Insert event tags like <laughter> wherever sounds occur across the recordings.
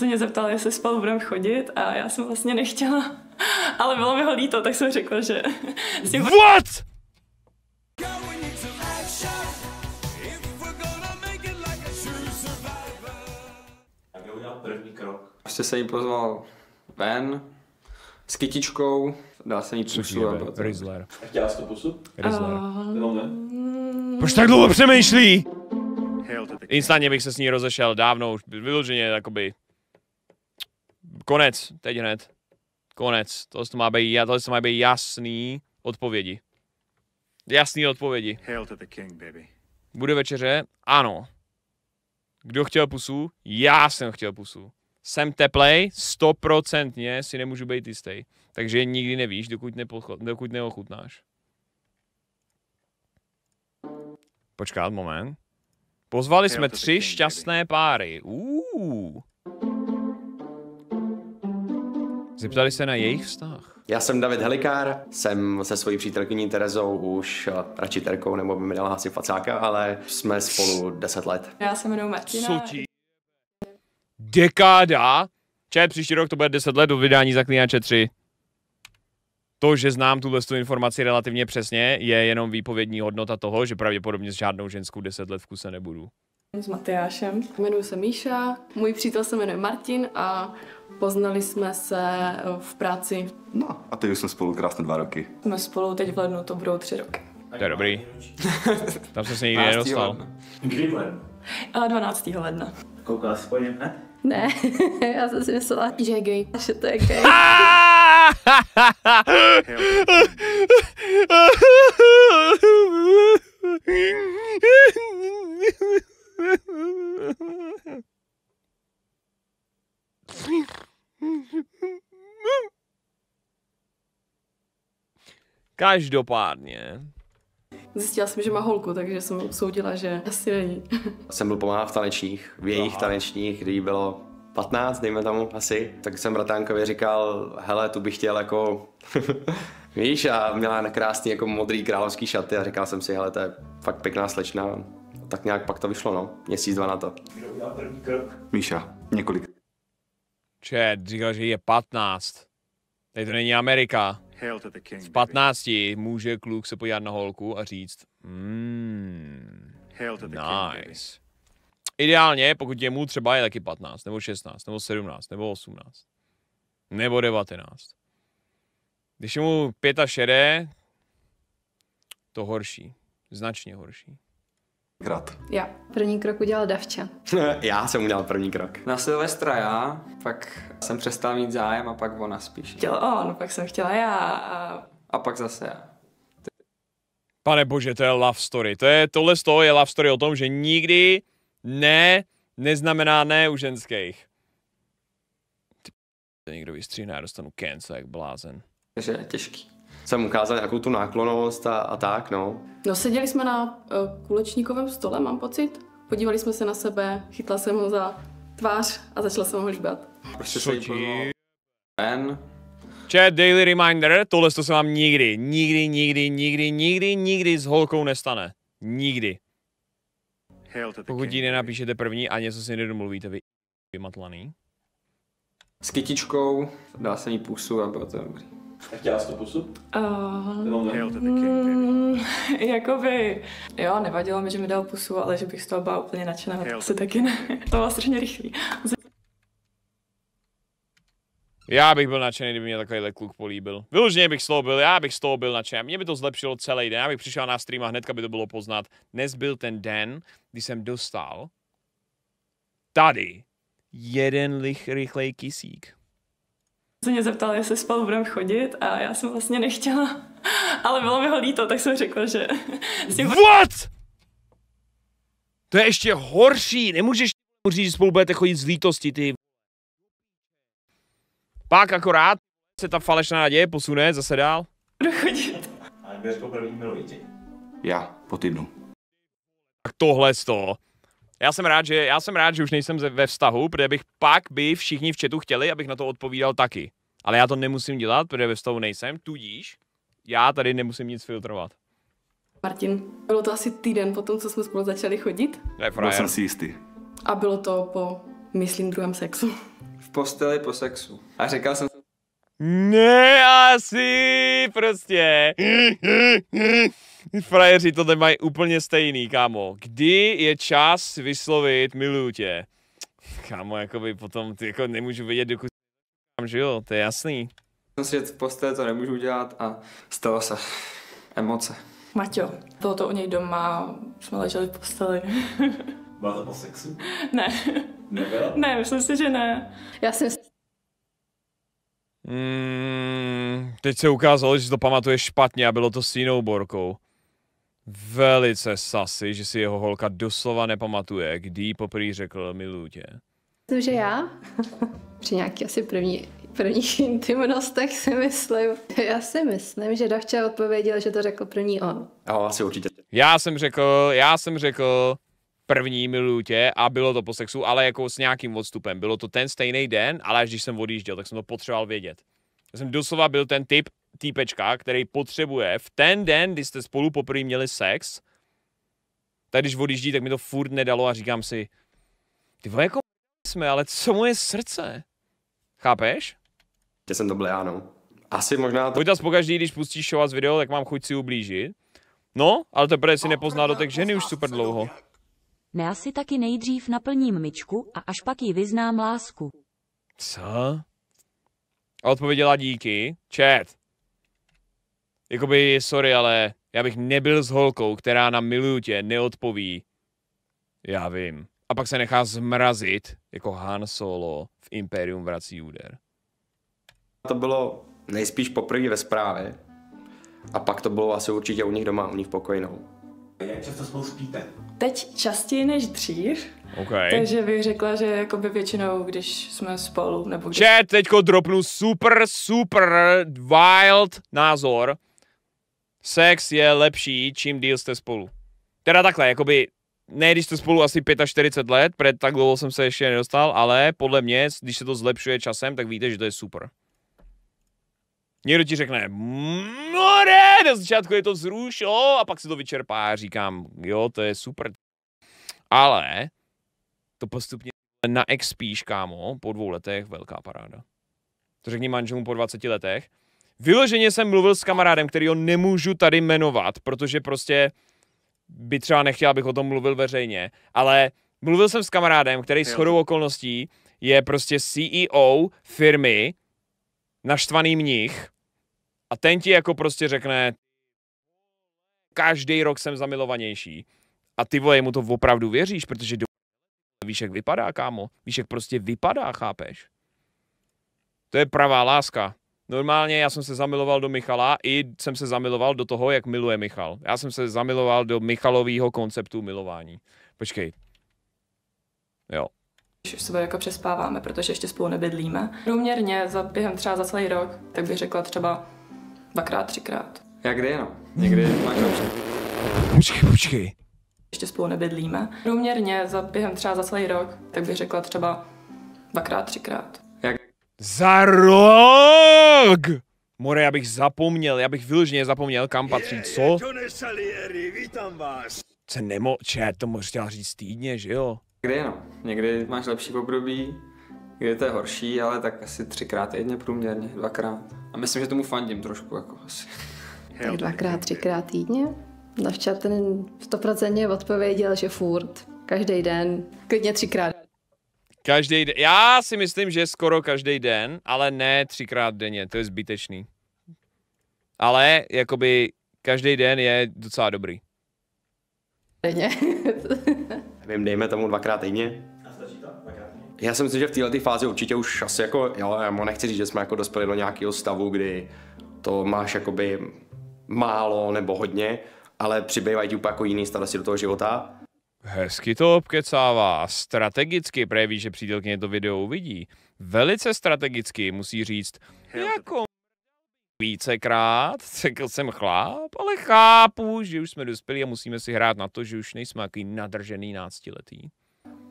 Se mě zeptal, jestli spolu budeme chodit a já jsem vlastně nechtěla. <laughs> Ale bylo mi ho líto, tak jsem řekla, že What? Jak udělal první krok? Prostě se jí pozval ven s kytičkou, dal jsem jí pusu a to. Chtěla jsi to pusu? Rizzler. Nebo ne? Proč tak dlouho přemýšlí? Instantně bych se s ní rozešel dávno, už vyloženě jakoby... Konec, teď hned. Konec. To má být, tohle to má být jasný odpovědi. Jasný odpovědi. Hail to the king, baby. Bude večeře? Ano. Kdo chtěl pusu? Já jsem chtěl pusu. Jsem teplej, stoprocentně si nemůžu být jistý. Takže nikdy nevíš, dokud, nepocho- dokud neochutnáš. Počkat, moment. Pozvali jsme tři šťastné páry. Uh. Zeptali se na jejich vztah. Já jsem David Helikár, jsem se svojí přítelkyní Terezou už eh, radši terkou, nebo by mi dala asi facáka, ale jsme spolu 10 let. Já se jmenuji Martina. Ti? Dekáda? Čet, příští rok to bude 10 let od vydání Zaklínače 3. To, že znám tuhle tu informaci relativně přesně, je jenom výpovědní hodnota toho, že pravděpodobně s žádnou ženskou 10 let v kuse nebudu. S Matyášem. Jmenuji se Míša, můj přítel se jmenuje Martin a poznali jsme se eh, v práci. No, a teď už jsme spolu krásné dva roky. Jsme spolu teď v lednu, to budou tři roky. To je dobrý. Tam jsem se nikdy 12. nedostal. ledna. Kdy? A 12. ledna. Koukala jsi po něm hned? Ne, já jsem si myslela, že je gay, že to je gay. Každopádně. Zjistila jsem, že má holku, takže jsem usoudila, že asi není. Jsem byl pomáhat v tanečních, v jejich tanečních, kdy jí bylo 15, dejme tomu asi, tak jsem bratánkovi říkal, hele, tu bych chtěl jako, <laughs> víš, a měla na krásný jako modrý královský šaty a říkal jsem si, hele, to je fakt pěkná slečna. Tak nějak pak to vyšlo, no, měsíc, dva na to. Kdo udělal první krok? Míša, několik. Čet, říkal, že je 15. Teď to není Amerika. V baby. 15 může kluk se podívat na holku a říct, mm, baby. nice. Ideálně, pokud je mu třeba je taky 15, nebo 16, nebo 17, nebo 18, nebo 19. Když je mu 65, to horší. Značně horší. Krát. Já. První krok udělal Davča. <laughs> Já jsem udělal první krok. Na Silvestra já, pak jsem přestal mít zájem a pak ona spíš. Chtěl on, pak jsem chtěla já a A pak zase já. Pane bože, to je love story. To je, tohle z toho je love story o tom, že nikdy ne neznamená ne u ženských. Ty p- někdo vystříhne, já dostanu cancel jak blázen. Takže je těžký. Jsem ukázal nějakou tu náklonost a, a tak, no. No seděli jsme na uh, kulečníkovém stole, mám pocit. Podívali jsme se na sebe, chytla jsem ho za tvář a začala jsem ho líbat. Prostě se ven. Chat daily reminder, tohle to se vám nikdy, nikdy, nikdy, nikdy, nikdy, nikdy s holkou nestane. Nikdy. Pokud baby. nenapíšete první a něco si nedomluvíte, vy vymatlaný. S kytičkou, dal jsem jí pusu a bylo to dobrý. A chtěla jsi to pusu? uh, baby. mm, <laughs> jakoby, jo, nevadilo mi, že mi dal pusu, ale že bych z toho byla úplně nadšená, to asi taky ne. <laughs> To bylo strašně rychlý. Já bych byl nadšený, kdyby mě takovýhle kluk políbil. Vyloženě bych z toho byl, já bych z toho byl nadšený. Mě by to zlepšilo celý den, já bych přišel na stream a hnedka by to bylo poznat. Dnes byl ten den, kdy jsem dostal tady jeden lich, rychlej kisík. Se mě zeptal, jestli spolu budeme chodit a já jsem vlastně nechtěla. <laughs> Ale bylo mi ho líto, tak jsem řekla, že What? To je ještě horší, nemůžeš říct, že spolu budete chodit z lítosti, ty. Pak akorát se ta falešná naděje posune zase dál. budu chodit. A kdo řekl první miluji tě? Já, po týdnu. Tak tohle z toho. Já jsem rád, že, já jsem rád, že už nejsem ze- ve vztahu, protože bych pak by všichni v chatu chtěli, abych na to odpovídal taky. Ale já to nemusím dělat, protože ve vztahu nejsem, tudíž já tady nemusím nic filtrovat. Martin. Bylo to asi týden po tom, co jsme spolu začali chodit je Byl jsem si jistý. a bylo to po, myslím, druhém sexu. posteli po sexu. A říkal jsem, Ne, asi prostě. Frajeři to nemají úplně stejný, kámo. Kdy je čas vyslovit miluju tě? Kámo, jakoby potom ty jako nemůžu vědět, dokud tam, že jo, to je jasný. že v posteli to nemůžu udělat a stalo se. Emoce. Maťo, bylo to u něj doma, jsme leželi v posteli. Byla to po sexu? ne, Nebyla? ne, myslím si, že ne. Já jsem Mm, teď se ukázalo, že si to pamatuje špatně a bylo to s jinou borkou. Velice sasy, že si jeho holka doslova nepamatuje, kdy jí poprvé řekl miluju tě. myslím, že já <laughs> při nějaký asi první, prvních <laughs> intimnostech si myslím. <laughs> Já si myslím, že Davča odpověděl, že to řekl první on. Jo, asi určitě. Já jsem řekl, já jsem řekl první miluju tě a bylo to po sexu, ale jako s nějakým odstupem. Bylo to ten stejný den, ale až když jsem odjížděl, tak jsem to potřeboval vědět. Já jsem doslova byl ten typ týpečka, který potřebuje v ten den, kdy jste spolu poprvé měli sex, tak když odjíždí, tak mi to furt nedalo a říkám si, ty vole, jako <laughs> jsme, ale co moje srdce? Chápeš? Že jsem to byl já, no. Asi možná to Vojtas pokaždý, když pustíš show z video, tak mám chuť si ublížit. No, ale teprve si nepozná dotek ženy už super dlouho. Ne asi taky nejdřív naplním myčku a až pak jí vyznám lásku. Co? A odpověděla díky. Chat. Jakoby, sorry, ale já bych nebyl s holkou, která na miluju tě neodpoví. Já vím. A pak se nechá zmrazit, jako Han Solo v Imperium vrací úder. to bylo nejspíš poprvé ve zprávě. A pak to bylo asi určitě u nich doma, u nich v pokoji, no. Jak často spolu spíte? Teď častěji než dřív, OK. takže bych řekla, že jakoby většinou, když jsme spolu, nebo když Chat, teďko dropnu super, super wild názor. Sex je lepší, čím díl jste spolu. Teda takhle, jakoby, ne když jste spolu asi 45 let, před tak dlouho jsem se ještě nedostal, ale podle mě, když se to zlepšuje časem, tak víte, že to je super. Někdo ti řekne, no ne, na začátku je to zrušo a pak se to vyčerpá a říkám, jo, to je super. Ale to postupně na expíš, kámo, po dvou letech, velká paráda. To řekni manželům po 20 letech. Vyloženě jsem mluvil s kamarádem, který ho nemůžu tady jmenovat, protože prostě by třeba nechtěl, abych o tom mluvil veřejně, ale mluvil jsem s kamarádem, který s chodou okolností je prostě CEO firmy, naštvaný mnich a ten ti jako prostě řekne každý rok jsem zamilovanější. A ty vole, mu to opravdu věříš, protože do... víš, jak vypadá, kámo. Víš, jak prostě vypadá, chápeš? To je pravá láska. Normálně já jsem se zamiloval do Michala i jsem se zamiloval do toho, jak miluje Michal. Já jsem se zamiloval do Michalového konceptu milování. Počkej. Jo. když už sebe jako přespáváme, protože ještě spolu nebydlíme. Průměrně za, během třeba za celý rok, tak bych řekla třeba dvakrát, třikrát. Jak kdy, no. Někdy máš lepší. Počkej, počkej. Ještě spolu nebydlíme. Průměrně za, během třeba za celý rok, tak bych řekla třeba dvakrát, třikrát. Jak Za rok! More, já bych zapomněl, já bych vyloženě zapomněl, kam patří, co? Se nemo... Čet, to můžeš chtěla říct týdně, že jo? kdy, no. Někdy máš lepší období, kdy to je horší, ale tak asi třikrát týdně průměrně, dvakrát. A myslím, že tomu fandím trošku, jako asi. Tak dvakrát, třikrát týdně. Davča ten stoprocentně odpověděl, že furt, každý den, klidně třikrát. Každý den. Já si myslím, že skoro každý den, ale ne třikrát denně, to je zbytečný. Ale jakoby každý den je docela dobrý. denně. Nevím, dejme tomu dvakrát týdně. Já si myslím, že v této fázi určitě už asi jako, jo, já mu nechci říct, že jsme jako dospěli do nějakého stavu, kdy to máš jakoby málo nebo hodně, ale přibývají ti úplně jako jiný starosti do toho života. Hezky to obkecává. Strategicky projeví, že přítelkyně to video uvidí. Velice strategicky musí říct, jako vícekrát, řekl jsem chlap, ale chápu, že už jsme dospěli a musíme si hrát na to, že už nejsme jaký nadržený náctiletý.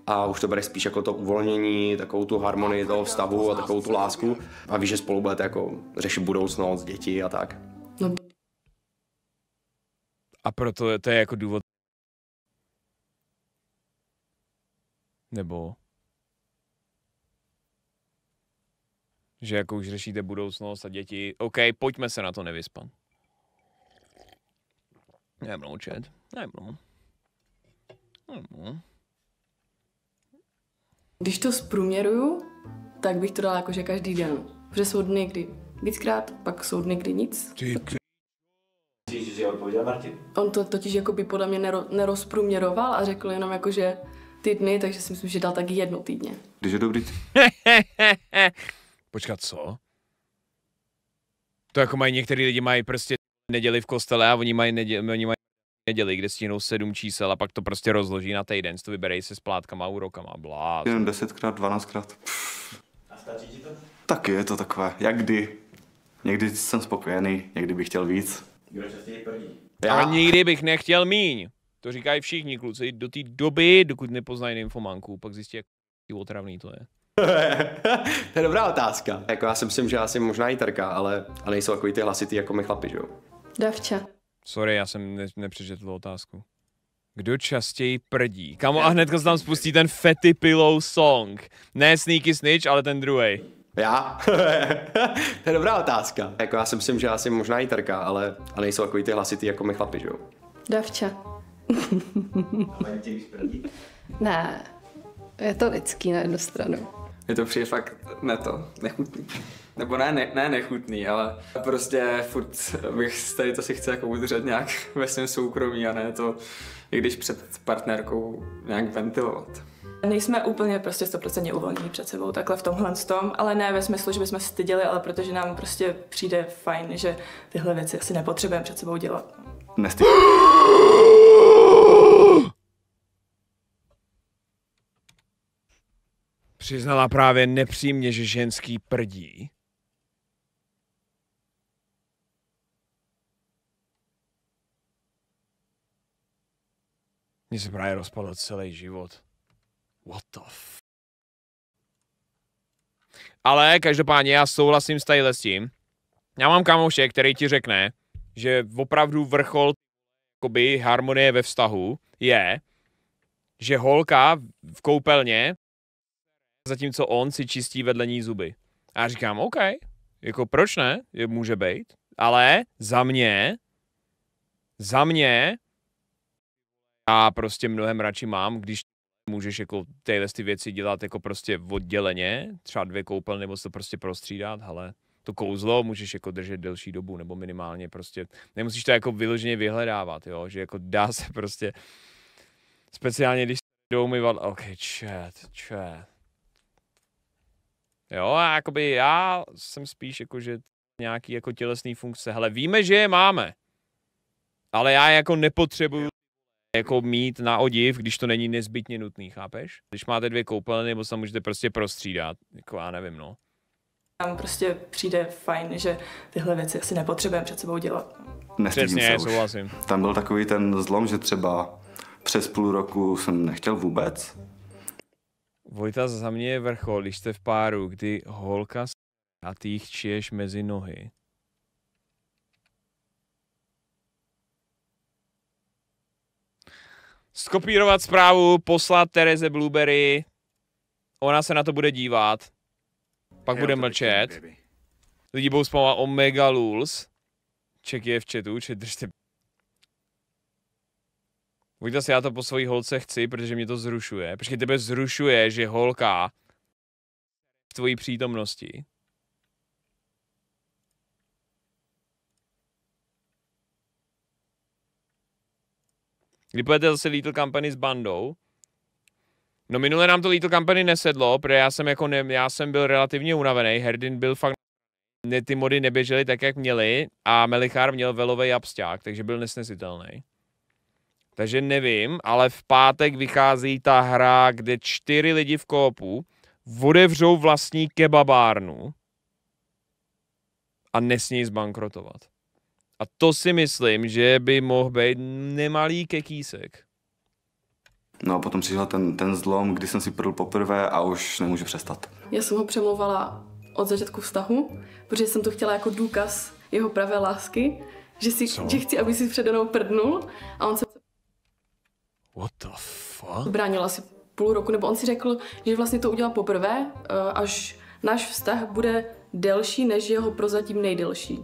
A už to bude spíš jako to uvolnění, takovou tu harmonii toho vztahu a takovou tu lásku. A víš, že spolu budete jako řešit budoucnost, děti a tak. No, A proto to je jako důvod. Nebo že jako už řešíte budoucnost a děti. OK, pojďme se na to nevyspat. Nebudu čet. Nebudu. Nebudu. Když to zprůměruju, tak bych to dala jakože každý den. Protože jsou dny, kdy víckrát, pak jsou dny, kdy nic. Ty k- že odpověděl Martin? On to totiž jako by podle mě nero, nerozprůměroval a řekl jenom jakože ty dny, takže si myslím, že dal tak jedno týdně. Když je dobrý, <laughs> Počkat, co? To jako mají některý lidi mají prostě neděli v kostele a oni mají, nedě, oni mají neděli, kde stihnou sedm čísel a pak to prostě rozloží na týden, to vyberej se splátkama, úrokama, blá. jen 10krát, 12krát. A stačí ti to? Taky je to takové, jak kdy. Někdy jsem spokojený, někdy bych chtěl víc. Kdo častěji prdí? Ale nikdy bych nechtěl míň. To říkají všichni kluci do té doby, dokud nepoznají infomanku, pak zjistí, jak otravný to je. <laughs> to je dobrá otázka. Jako já si myslím, že asi možná i Terka, ale, ale nejsou takový ty hlasitý jako my chlapi, že jo? Davča. Sorry, já jsem ne- nepřečetl otázku. Kdo častěji prdí? Kamo, a hnedka se tam spustí ten Fetty Pillow song. Ne Sneaky Snitch, ale ten druhý. Já? <laughs> to je dobrá otázka. Jako já si myslím, že asi možná i Terka, ale, ale nejsou takový ty hlasitý jako my chlapi, že jo? Davča. A? Ne, je to lidský na jednu stranu. Je to přijde fakt ne to, nechutný. Nebo ne, ne, ne nechutný, ale prostě furt bych tady to si chce jako udržet nějak <laughs> ve svém soukromí a ne to, i když před partnerkou nějak ventilovat. Nejsme úplně prostě 100% uvolnění před sebou takhle v tomhle tom, ale ne ve smyslu, že bychom se styděli, ale protože nám prostě přijde fajn, že tyhle věci asi nepotřebujeme před sebou dělat. Nestý... Přiznala právě nepřímě, že ženský prdí. Mně se právě rozpadl celý život. What the f... Ale každopádně já souhlasím s tadyhle s tím. Já mám kamoše, který ti řekne, že opravdu vrchol jakoby, harmonie ve vztahu je, že holka v koupelně zatímco on si čistí vedle ní zuby. A já říkám, OK, jako proč ne, může být, ale za mě, za mě, já prostě mnohem radši mám, když můžeš jako tyhle ty věci dělat jako prostě odděleně, třeba dvě koupelny, nebo se to prostě prostřídat, ale to kouzlo můžeš jako držet delší dobu, nebo minimálně prostě, nemusíš to jako vyloženě vyhledávat, jo, že jako dá se prostě, speciálně když jdou myvat, ok, chat, chat, Jo, a jakoby já jsem spíš jako, že nějaký jako tělesný funkce. Hele, víme, že je máme. Ale já jako nepotřebuju jako mít na odiv, když to není nezbytně nutný, chápeš? Když máte dvě koupelny, nebo se tam můžete prostě prostřídat. Jako já nevím, no. Nám prostě přijde fajn, že tyhle věci asi nepotřebujeme před sebou dělat. Nestydím Přesně, se souhlasím. Tam byl takový ten zlom, že třeba přes půl roku jsem nechtěl vůbec. Vojta za mě je vrchol, když jste v páru, kdy holka s- a ty jich čiješ mezi nohy. Skopírovat zprávu, poslat Tereze Blueberry, ona se na to bude dívat, pak bude mlčet, lidi budou spamovat Omega Lulz, ček je v chatu, čet držte. Vojta si já to po svojí holce chci, protože mě to zrušuje. Počkej, tebe zrušuje, že holka v tvojí přítomnosti. Kdy pojete zase Little Company s bandou? No minule nám to Little Company nesedlo, protože já jsem jako ne, já jsem byl relativně unavený, Herdin byl fakt ne, ty mody neběžely tak, jak měly a Melichár měl velový absťák, takže byl nesnesitelný. Takže nevím, ale v pátek vychází ta hra, kde čtyři lidi v kópu odevřou vlastní kebabárnu a nesmí zbankrotovat. A to si myslím, že by mohl být nemalý kekísek. No a potom přišel ten, ten zlom, kdy jsem si prdl poprvé a už nemůžu přestat. Já jsem ho přemlouvala od začátku vztahu, protože jsem to chtěla jako důkaz jeho pravé lásky, že, si, Co? že chci, aby si přede mnou prdnul a on se What the fuck? bránil asi půl roku, nebo on si řekl, že vlastně to udělal poprvé, eh, až náš vztah bude delší než jeho prozatím nejdelší.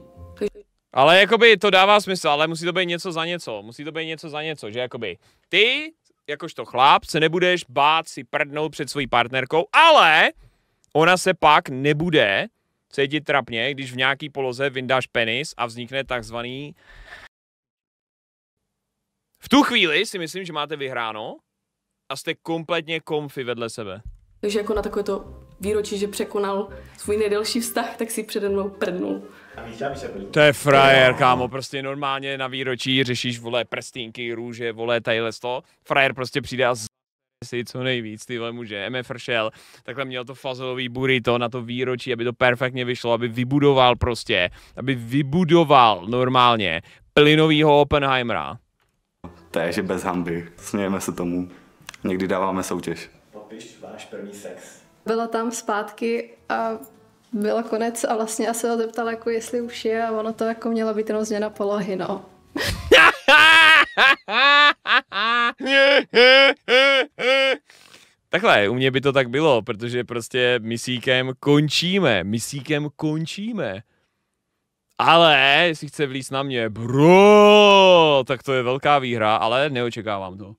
Ale jakoby to dává smysl, ale musí to být něco za něco. Musí to být něco za něco, že jakoby ty, jakožto chlap, se nebudeš bát si prdnout před svojí partnerkou, ale ona se pak nebude cítit trapně, když v nějaký poloze vyndáš penis a vznikne takzvaný... V tu chvíli si myslím, že máte vyhráno a jste kompletně komfy vedle sebe. Takže jako na takové to výročí, že překonal svůj nejdelší vztah, tak si přede mnou prdnul. To je frajer, kámo, prostě normálně na výročí řešíš, vole, prstínky, růže, vole, tadyhle to. Frajer prostě přijde a z si co nejvíc, ty vole muže. MF šel, takhle měl to fazolový burrito na to výročí, aby to perfektně vyšlo, aby vybudoval prostě, aby vybudoval normálně plynovýho Oppenheimera. To je, že bez hamby. Smějeme se tomu. Někdy dáváme soutěž. Popiš váš první sex. Byla tam zpátky a byl konec a vlastně se ho zeptal, jako jestli už je a ono to jako mělo být jenom změna polohy, no. <laughs> Takhle, u mě by to tak bylo, protože prostě misíkem končíme, misíkem končíme. Ale, jestli chce vlíct na mě, bro, tak to je velká výhra, ale neočekávám to.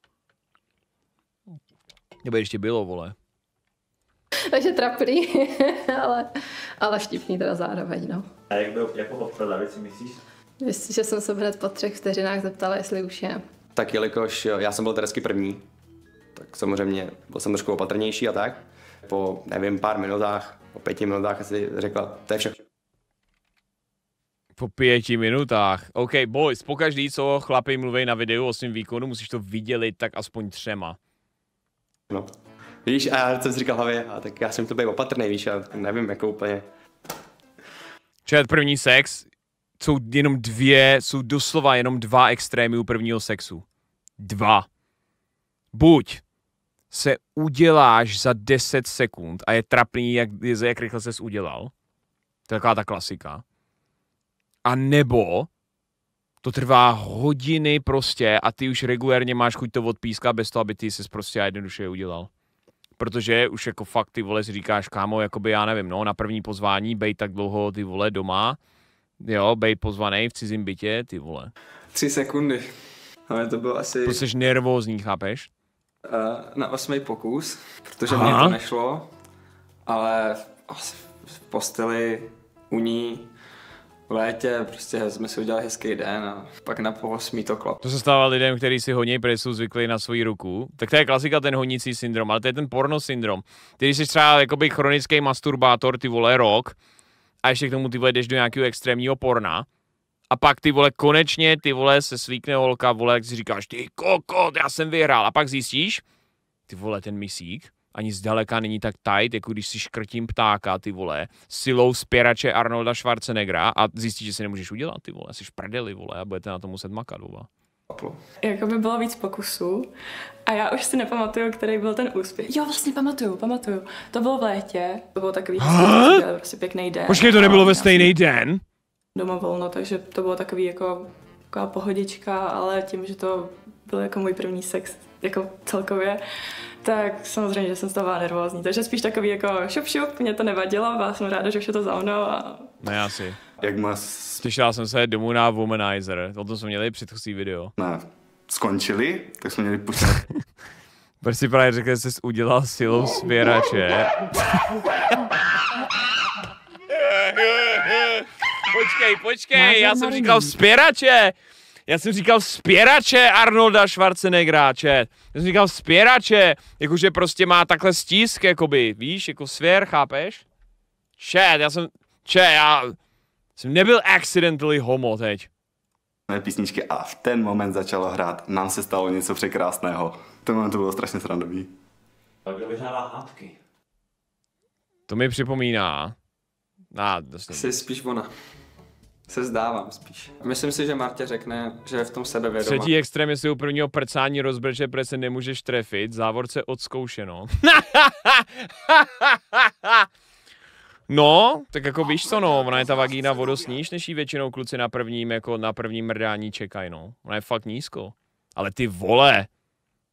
Nebo ještě bylo, vole. Takže trapný, <laughs> ale, ale štipný teda zároveň, no. A jak byl, jak mohl odpadat, David, si myslíš? Myslím, že jsem se hned po třech vteřinách zeptala, jestli už je. Tak jelikož já jsem byl Teresky první, tak samozřejmě byl jsem trošku opatrnější a tak. Po, nevím, pár minutách, po pěti minutách asi řekla, to je všechno. Po pěti minutách. OK, boys, pokaždý, co chlapi mluví na videu o svém výkonu, musíš to vidělit tak aspoň třema. No. Víš, a já jsem si říkal hlavě, a tak já jsem to byl opatrný, víš, a nevím, jako úplně. Čet první sex, jsou jenom dvě, jsou doslova jenom dva extrémy u prvního sexu. Dva. Buď se uděláš za 10 sekund a je trapný, jak, jak rychle ses udělal. To je taková ta klasika. A nebo to trvá hodiny prostě a ty už regulérně máš chuť to odpískat bez toho, aby ty ses prostě jednoduše udělal. Protože už jako fakt ty vole si říkáš, kámo, jakoby já nevím, no, na první pozvání bej tak dlouho ty vole doma, jo, bej pozvaný v cizím bytě, ty vole. Tři sekundy. Ale to bylo asi Prostě jsi nervózní, chápeš? uh, na osmý pokus, protože Aha. mě to nešlo, ale asi v posteli u ní v létě prostě jsme si udělali hezký den a pak na půl osmý to klap. To se stává lidem, kteří si honí, protože jsou zvyklí na svoji ruku. Tak to je klasika ten honící syndrom, ale to je ten porno syndrom. Ty, když jsi třeba jakoby chronický masturbátor, ty vole rok, a ještě k tomu ty vole jdeš do nějakého extrémního porna, a pak ty vole konečně ty vole se slíkne holka, vole, jak si říkáš, ty kokot, já jsem vyhrál. A pak zjistíš, ty vole, ten misík, ani zdaleka není tak tight, jako když si škrtím ptáka, ty vole, silou spěrače Arnolda Schwarzeneggera a zjistíš, že si nemůžeš udělat, ty vole, jsi v prdeli, vole, a budete na to muset makat, vole. Jako by bylo víc pokusů a já už si nepamatuju, který byl ten úspěch. Jo, vlastně pamatuju, pamatuju. To bylo v létě, to bylo takový hezký, prostě pěkný den. Počkej, to nebylo ve stejný den? Doma volno, takže to bylo takový jako taková pohodička, ale tím, že to byl jako můj první sex jako celkově, tak samozřejmě, že jsem z toho byla nervózní. Takže spíš takový jako šup šup, mě to nevadilo, byla jsem ráda, že už je to za mnou a Ne, asi. Jak má Těšila jsem se domů na Womanizer, o tom jsme měli předchozí video. ne, skončili, tak jsme měli pustit <laughs> Proč si právě řekl, že jsi udělal silou svěrače? <laughs> počkej, počkej, já jsem říkal spěrače! Já jsem říkal spěrače Arnolda Schwarzeneggera, čet. Já jsem říkal spěrače, jakože prostě má takhle stisk, jakoby, víš, jako svěr, chápeš? Čet, já jsem, čet, já jsem nebyl accidentally homo teď. písničky a v ten moment začalo hrát Nám se stalo něco překrásného. Ten moment to bylo strašně srandový. A kdo vyhrává hádky? To mi připomíná. Ná, vlastně. Jsi spíš ona. Se zdávám spíš. Myslím si, že Martě řekne, že je v tom sebevědomá. Třetí extrém je si u prvního prcání rozbrče, protože se nemůžeš trefit. Závorce odzkoušeno. <laughs> no, tak jako víš co, no, ona je ta vagína vodosníž, než jí většinou kluci na prvním, jako na prvním mrdání čekají, no. Ona je fakt nízko. Ale ty vole,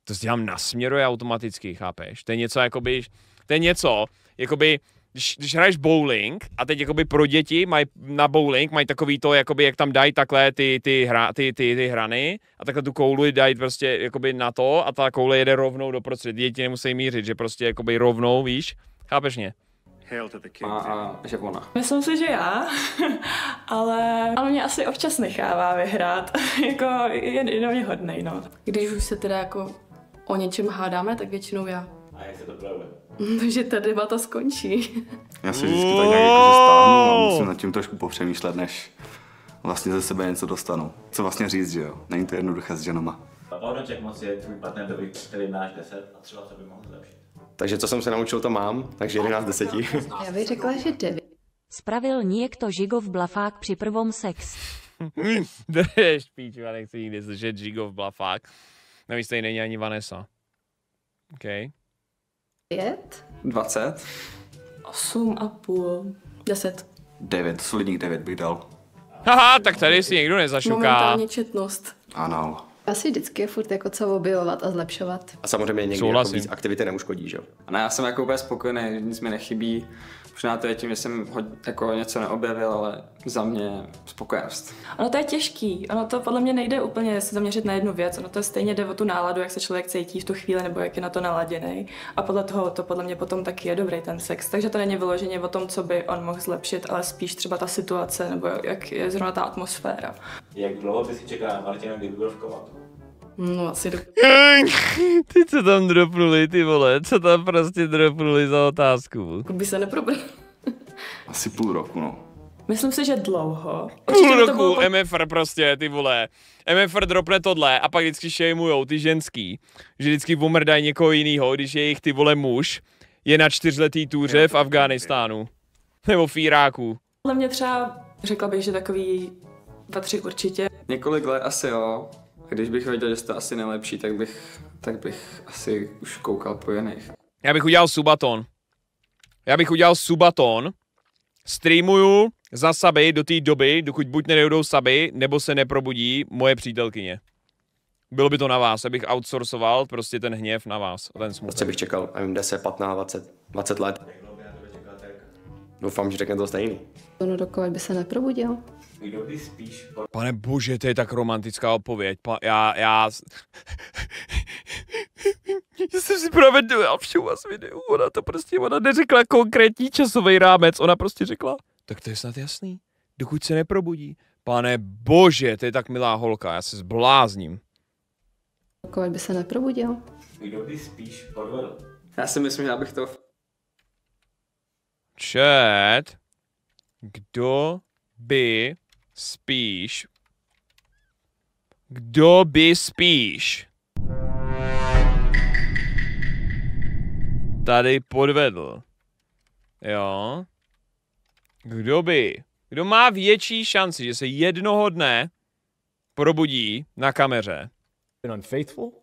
to si dělám na směru automaticky, chápeš? To je něco, jakoby, to je něco, jakoby, když, když hraješ bowling a teď jakoby pro děti mají na bowling, mají takový to, jakoby jak tam dají takhle ty, ty, hra, ty, ty, ty hrany a takhle tu koulu dají prostě jakoby na to a ta koule jede rovnou do prostřed. Děti nemusí mířit, že prostě jakoby rovnou, víš? Chápeš mě? A, a že ona. Myslím si, že já, <laughs> ale on mě asi občas nechává vyhrát. <laughs> jako je, je na mě hodnej, no. Když už se teda jako o něčem hádáme, tak většinou já. A jak se to projevuje? <laughs> že ta debata skončí. Já si vždycky tak nějak jako, že stáhnu a musím nad tím trošku popřemýšlet, než vlastně ze sebe něco dostanu. Co vlastně říct, že jo? Není to jednoduché s ženama. Jak moc je tvůj partner dobrý, který máš 10 a třeba co by mohl zlepšit. Takže co jsem se naučil, to mám, takže 11 z 10. Já bych řekla, že 9. Spravil niekto žigov blafák při prvom sex. <laughs> Jdeš píč, já nechci nikdy slyšet Žigov blafák. Navíc tady není ani Vanessa. OK. 5. 20. 8 a půl. 10. 9, solidních 9 bych dal. Haha, tak tady si někdo nezašuká. Momentálně četnost. Ano. Asi vždycky je furt jako co objevovat a zlepšovat. A samozřejmě někdy jako víc aktivity neuškodí, že jo? A ne, já jsem jako úplně spokojený, nic mi nechybí. Možná to je tím, že jsem ho, jako něco neobjevil, ale za mě spokojenost. Ono to je těžký, ono to podle mě nejde úplně se zaměřit na jednu věc, ono to stejně jde o tu náladu, jak se člověk cítí v tu chvíli nebo jak je na to naladěný. A podle toho to podle mě potom taky je dobrý ten sex. Takže to není vyloženě o tom, co by on mohl zlepšit, ale spíš třeba ta situace nebo jak je zrovna ta atmosféra. Jak dlouho by si čekal na Martina, kdyby byl v komatu? No asi do... <laughs> Ty co tam dropnuli, ty vole, co tam prostě dropnuli za otázku. Pokud by se neprobral. Asi půl roku, no. Myslím si, že dlouho. Půl by to roku bylo MFR prostě, ty vole. MFR dropne tohle a pak vždycky šejmujou ty ženský, že vždycky omrdají někoho jiného, když je jich ty vole muž, je na čtyřletý túře v Afghánistánu. Nebo v Iráku. Podle mě třeba řekla bych, že takový dva, tři určitě. Několik let asi jo. Když bych věděl, že to asi nejlepší, tak bych, tak bych asi už koukal po jiných. Já bych udělal subaton. Já bych udělal subaton, streamuju za saby do té doby, dokud buď nedojdou saby, nebo se neprobudí moje přítelkyně. Bylo by to na vás, abych outsourcoval prostě ten hněv na vás a ten Prostě smutek. bych čekal, nevím, 10, 15, 20, 20 let. Doufám, že řekne to stejný. No dokud by se neprobudil. Kdo by spíš Pane bože, to je tak romantická odpověď. Pa, já, já... <laughs> já jsem si právě dojel všem vás videu. Ona to prostě, ona neřekla konkrétní časový rámec. Ona prostě řekla, tak to je snad jasný. Dokud se neprobudí. Pane bože, to je tak milá holka, já se zblázním. Dokud by se neprobudil. Kdo by spíš podvedl? Já si myslím, že já bych to Chat. Kdo by spíš... Kdo by spíš... Tady podvedl. Jo. Kdo by... Kdo má větší šanci, že se jednoho dne probudí na kameře? been unfaithful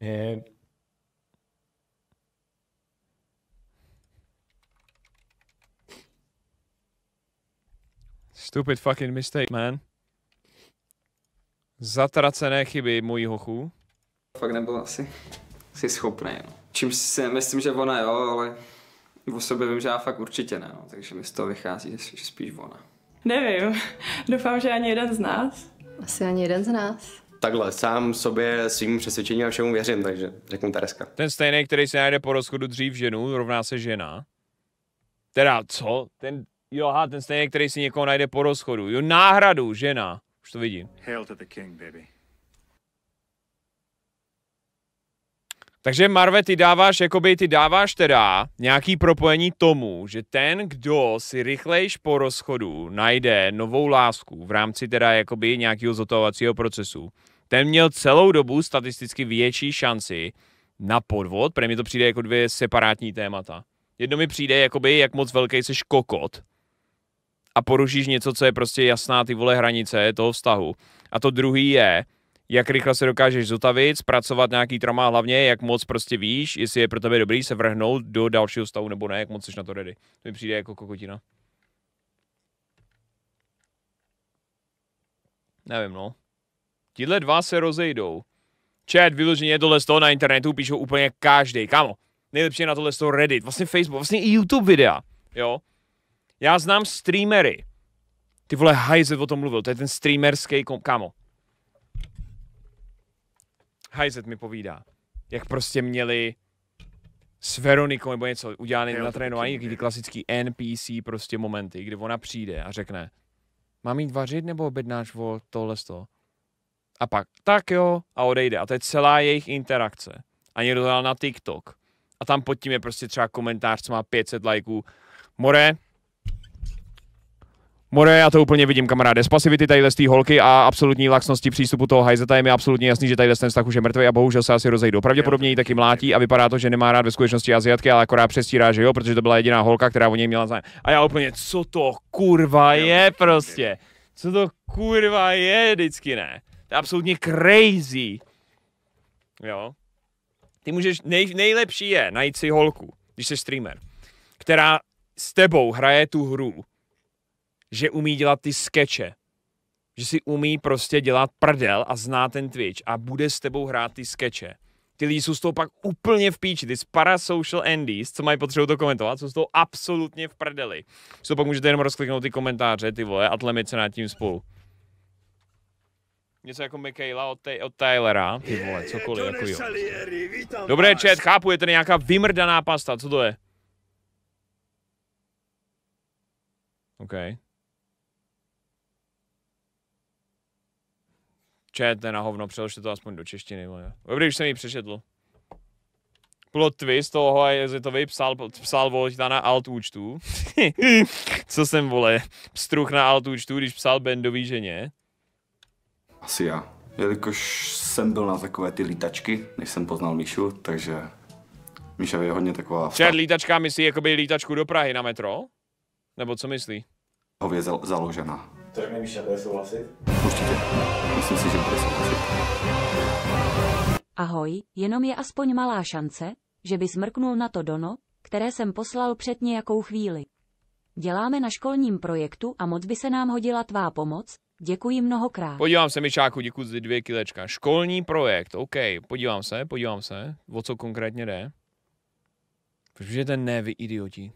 and Stupid fucking mistake, man. Zatracené chyby mojí hochu. fakt nebyl asi, asi schopný. No. Čímž si myslím, že ona jo, ale o sobě vím, že já fakt určitě ne, no. takže mi z toho vychází, že že spíš ona. Nevím. <laughs> Doufám, že ani jeden z nás. Asi ani jeden z nás. Takhle, sám sobě, svým přesvědčením a všemu věřím, takže řeknu Tereska. Ten stejný, který se najde po rozchodu dřív ženu, rovná se žena. Teda, co? Ten, jo, aha, ten stejný, který si někoho najde po rozchodu. Jo, náhradu, žena. Už to vidím. Hail to the king, baby. Takže Marve, ty dáváš, jakoby ty dáváš teda nějaký propojení tomu, že ten, kdo si rychlejš po rozchodu najde novou lásku v rámci teda jakoby nějakého zotavovacího procesu, ten měl celou dobu statisticky větší šanci na podvod, protože mi to přijde jako dvě separátní témata. Jedno mi přijde, jakoby, jak moc velký jsi kokot a porušíš něco, co je prostě jasná ty vole hranice toho vztahu. A to druhý je, jak rychle se dokážeš zotavit, zpracovat nějaký trauma, hlavně jak moc prostě víš, jestli je pro tebe dobrý se vrhnout do dalšího stavu nebo ne, jak moc jsi na to ready. To mi přijde jako kokotina. Nevím, no. Tihle dva se rozejdou. Chat, vyloženě tohle z toho na internetu píšou úplně každý. Kámo, Nejlepší je na tohle z toho Reddit, vlastně Facebook, vlastně i YouTube videa, jo. Já znám streamery. Ty vole, Hajzet o tom mluvil, to je ten streamerský kom- kámo. Hajzet mi povídá, jak prostě měli s Veronikou nebo něco udělané na trénování, ty klasický NPC prostě momenty, kdy ona přijde a řekne, mám jít vařit nebo objednáš o tohle z toho? A pak, tak jo, a odejde. A to je celá jejich interakce. A někdo to dal na TikTok. A tam pod tím je prostě třeba komentář, co má 500 lajků. More, More, já to úplně vidím, kamaráde. Z pasivity tadyhle z té holky a absolutní laxnosti přístupu toho hajzeta je mi absolutně jasný, že tadyhle ten vztah už je mrtvý a bohužel se asi rozejdou. Pravděpodobně ji taky mlátí a vypadá to, že nemá rád ve skutečnosti Aziatky, ale akorát přestírá, že jo, protože to byla jediná holka, která o něj měla zájem. A já úplně, co to kurva je prostě? Co to kurva je vždycky ne? To je absolutně crazy. Jo. Ty můžeš, nej, nejlepší je najít si holku, když jsi streamer, která s tebou hraje tu hru, že umí dělat ty skeče. Že si umí prostě dělat prdel a zná ten Twitch a bude s tebou hrát ty skeče. Ty lidi jsou z toho pak úplně v píči, ty parasocial endies, co mají potřebu to komentovat, jsou z toho absolutně v prdeli. Co pak můžete jenom rozkliknout ty komentáře, ty vole, a tlemit se nad tím spolu. Něco jako Michaela od, tej, od Tylera, ty vole, cokoliv, jako jo. Dobré, chat, chápu, je tady nějaká vymrdaná pasta, co to je? OK. Chat, na hovno, přeložte to aspoň do češtiny, vole. Dobrý, už jsem ji přečetl. Plot twist toho je to psal, psal Volta na alt účtu. <laughs> Co jsem, vole, pstruh na alt účtu, když psal Bendový ženě. Asi já. Jelikož jsem byl na takové ty lítačky, než jsem poznal Míšu, takže Míša je hodně taková... Čert lítačka myslí jakoby lítačku do Prahy na metro? Nebo co myslí? Hově zal- řekne Míša, bude souhlasit? Určitě. Myslím si, že bude souhlasit. Ahoj, jenom je aspoň malá šance, že by smrknul na to dono, které jsem poslal před nějakou chvíli. Děláme na školním projektu a moc by se nám hodila tvá pomoc. Děkuji mnohokrát. Podívám se, Mičáku, děkuji za dvě kilečka. Školní projekt, OK, podívám se, podívám se, o co konkrétně jde. Protože ten ne, vy idioti.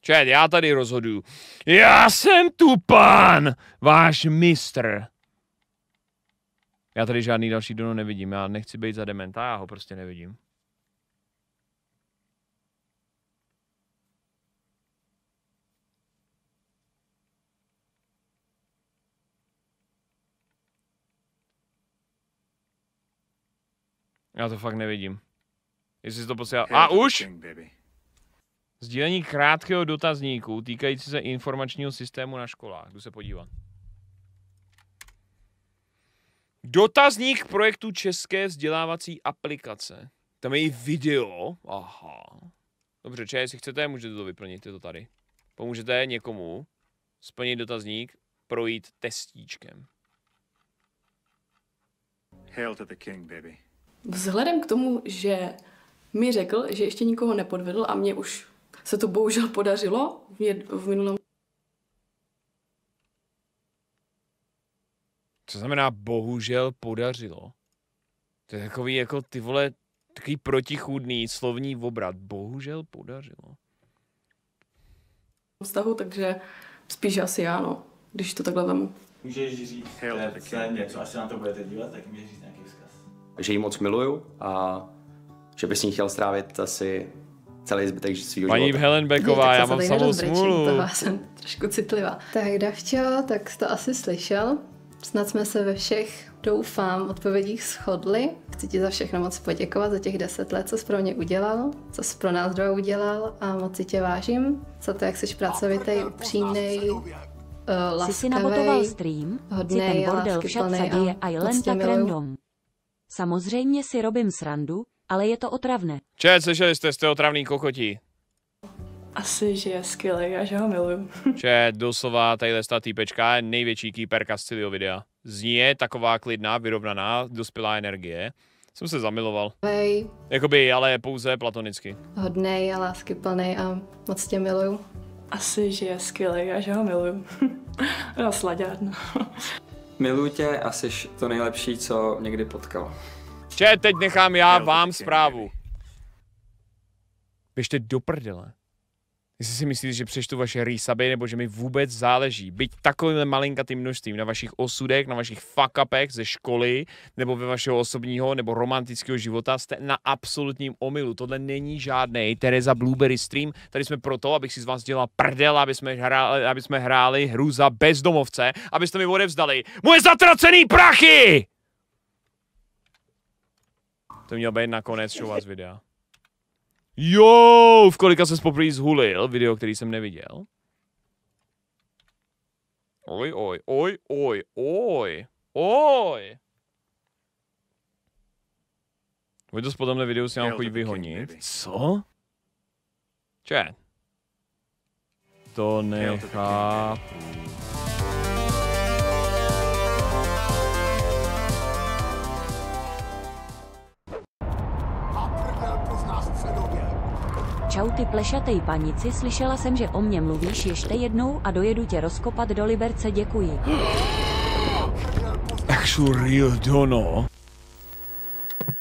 Čet, já tady rozhoduju. Já jsem tu pán, váš mistr. Já tady žádný další dono nevidím, já nechci být za dementa, já ho prostě nevidím. Já to fakt nevidím. Jestli jsi to posílal... A už! Sdílení krátkého dotazníku týkající se informačního systému na školách. Jdu se podívat. Dotazník projektu České vzdělávací aplikace. Tam je i video. Aha. Dobře, če, jestli chcete, můžete to vyplnit, je to tady. Pomůžete někomu splnit dotazník, projít testíčkem. Hail to the king, baby. Vzhledem k tomu, že mi řekl, že ještě nikoho nepodvedl a mě už se to bohužel podařilo v, jed- v minulém Co znamená bohužel podařilo? To je takový jako ty vole, takový protichůdný slovní obrat. Bohužel podařilo. vztahu, takže spíš asi já, no, když to takhle vemu. Můžeš říct přece něco, až se na to budete dívat, tak můžeš říct nějaký vzkaz. Že ji moc miluju a že by s ní chtěl strávit asi celý zbytek svého Paní života. Helen Becková, já mám samou smůlu. Toho jsem trošku citlivá. Tak Davčo, tak jsi to asi slyšel. Snad jsme se ve všech, doufám, odpovědích shodli. Chci ti za všechno moc poděkovat, za těch deset let, co jsi pro mě udělal, co jsi pro nás dva udělal a moc si tě vážím. Za to, jak jsi pracovitý, upřímný, uh, Jsi si nabotoval laskavý, stream, si hodnej ten a bordel však a a moc jen tě tak random. Samozřejmě si robím srandu, ale je to otravné. Čet, slyšeli jste, jste otravný kokotí. Asi, že je skvělý a že ho miluju. <laughs> Čet, doslova tadyhle ta týpečka je největší kýperka z celého videa. Z ní je taková klidná, vyrovnaná, dospělá energie. Jsem se zamiloval. Vej, Jakoby, ale pouze platonicky. hodnej a láskyplný a moc tě miluju. Asi, že je skvělý a že ho miluju. no, slaďák, no. Miluji tě a jsi to nejlepší, co někdy potkal. Čet, teď nechám já vám zprávu. Běžte do prdele. Jestli si myslíte, že přečtu vaše rýsaby, nebo že mi vůbec záleží, byť takovým malinkatým množstvím na vašich osudech, na vašich fuck ze školy, nebo ve vašeho osobního nebo romantického života, jste na absolutním omylu. Tohle není žádný Teresa Blueberry stream. Tady jsme proto, abych si z vás dělal prdel, aby jsme hráli, aby jsme hráli hru za bezdomovce, abyste mi odevzdali moje zatracený prachy! To měl být nakonec show vás videa. Jo, v kolika se poprvé zhulil, video, který jsem neviděl. Oj, oj, oj, oj, oj, oj. Vy to po tomhle videu si mám chodit vyhonit. Co? Če? To nechápu. Čau ty plešatej panici, slyšela jsem, že o mě mluvíš ještě jednou a dojedu tě rozkopat do Liberce, děkuji. Actual real dono.